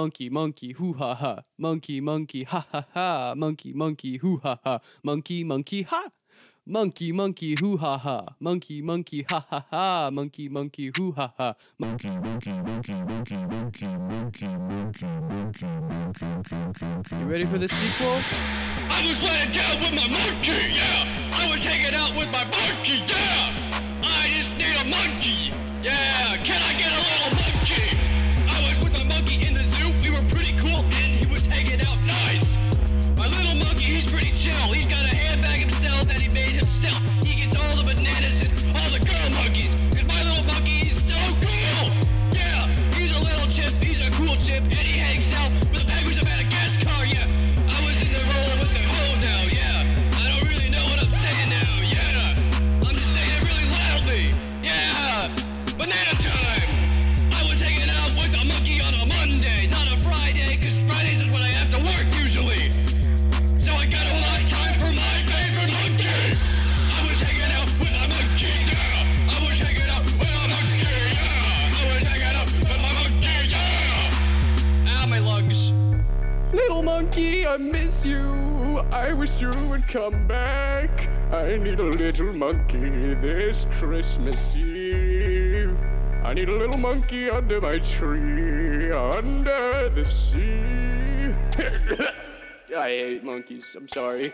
Monkey, monkey, hoo ha ha. Monkey, monkey, ha ha ha. Monkey, monkey, hoo ha ha. Monkey, monkey, ha. Monkey, monkey, hoo ha ha. Monkey, monkey, ha ha ha. Monkey, monkey, hoo ha ha. Monkey, monkey, monkey, monkey, monkey, monkey, monkey, monkey, monkey, monkey, monkey. You ready for the sequel? I was playing jazz with my monkey, yeah. I was hanging out with my monkey, yeah. Little monkey, I miss you. I wish you would come back. I need a little monkey this Christmas Eve. I need a little monkey under my tree, under the sea. I hate monkeys, I'm sorry.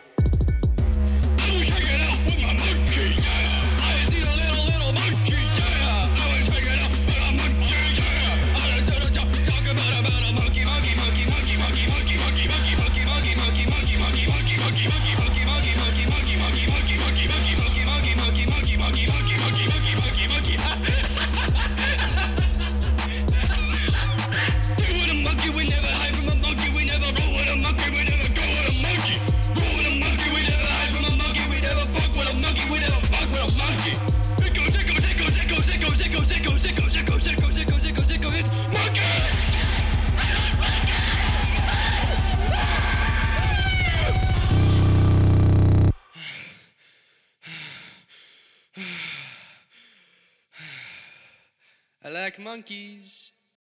Like monkeys.